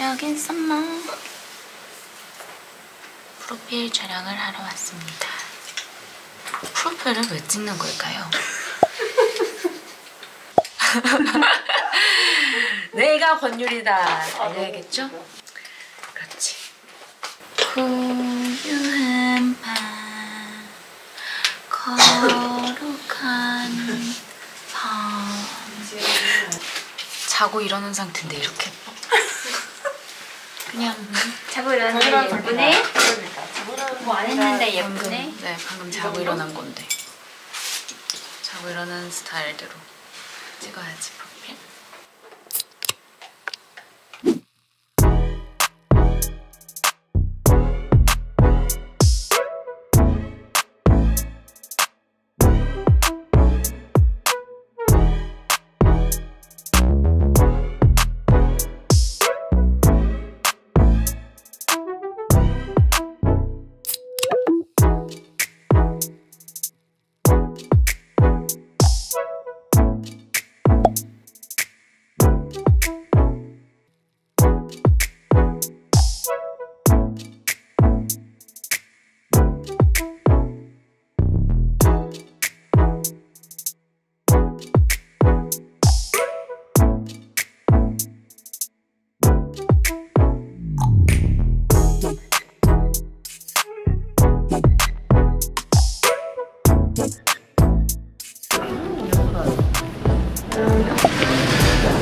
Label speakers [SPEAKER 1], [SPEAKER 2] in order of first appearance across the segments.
[SPEAKER 1] 여긴 썸머 프로필 촬영을 하러 왔습니다 프로필을 왜 찍는 걸까요? 내가 권율이다 알려야겠죠? 그렇지 고요한 밤 거룩한 밤 자고 일어난 상태인데 이렇게? 그냥
[SPEAKER 2] 자고 일어났는데 예쁘네. 뭐 안 했는데 예쁘네.
[SPEAKER 1] 네 방금 자고 일어난 건데. 자고 일어난 스타일대로 찍어야지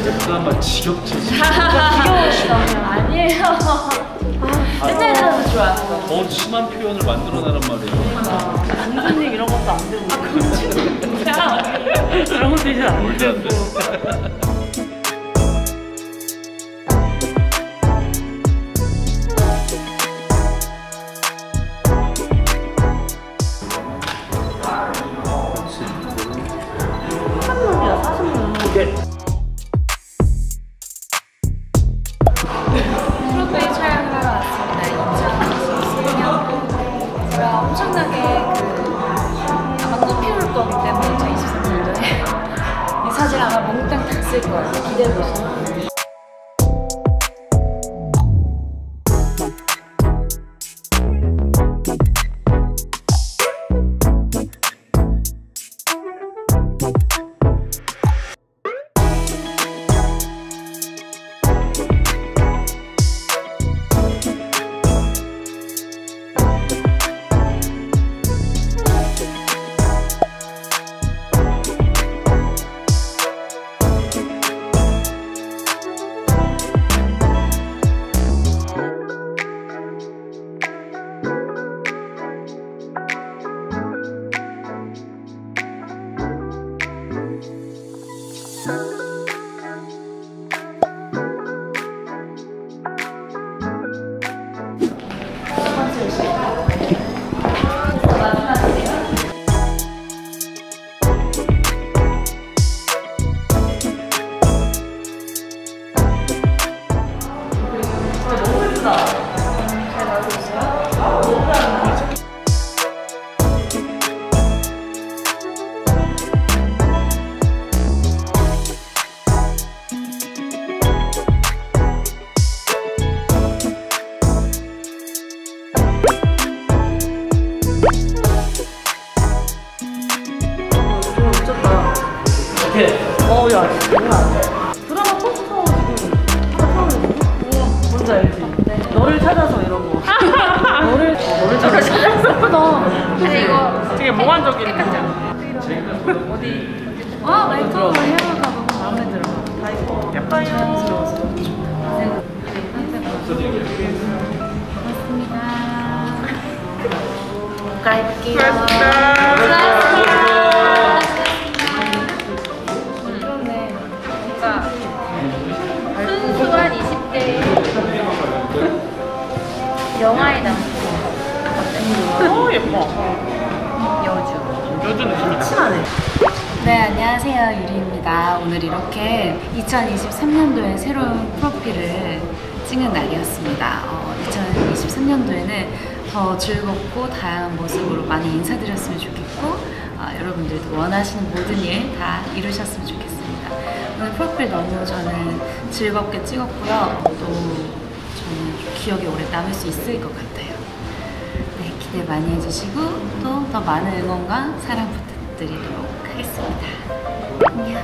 [SPEAKER 3] 약간 지겹지.
[SPEAKER 2] 아니에요. 옛날에도 좋았어.
[SPEAKER 3] 더 심한 표현을 만들어내란 말이에요.
[SPEAKER 4] 선생님 이런 것도 안 되고. 아, 그렇지. 그런 것도 이제 안 되고.
[SPEAKER 1] 엄청나게 그 아마 꽃피울 거기 때문에 2023년도에 이 사진 아마 몽땅 다 쓸 거예요. 기대해보세요
[SPEAKER 3] 오케 이.
[SPEAKER 4] 어, 야, 장난 아니야. 드라마 포스터 지금 하나? 뭔지 알지? 너를 찾아서 이런 거. 너를, 어, 너를 찾아서. 예쁘다.
[SPEAKER 2] 근데 이거
[SPEAKER 4] 되게 몽환적인.
[SPEAKER 1] 아 말투 헤어가 너무 마음에 들어
[SPEAKER 4] 다 이뻐. 예뻐요.
[SPEAKER 2] 영화에 나온
[SPEAKER 4] 어, 예뻐.
[SPEAKER 2] 여주.
[SPEAKER 4] 요즘 느낌이 친하네.
[SPEAKER 1] 네, 안녕하세요. 유리입니다. 오늘 이렇게 2023년도에 새로운 프로필을 찍는 날이었습니다. 어, 2023년도에는 더 즐겁고 다양한 모습으로 많이 인사드렸으면 좋겠고 어, 여러분들도 원하시는 모든 일 다 이루셨으면 좋겠습니다. 오늘 프로필 너무 저는 즐겁게 찍었고요. 또 기억에 오래 남을 수 있을 것 같아요. 네, 기대 많이 해주시고 또 더 많은 응원과 사랑 부탁드리도록 하겠습니다. 안녕.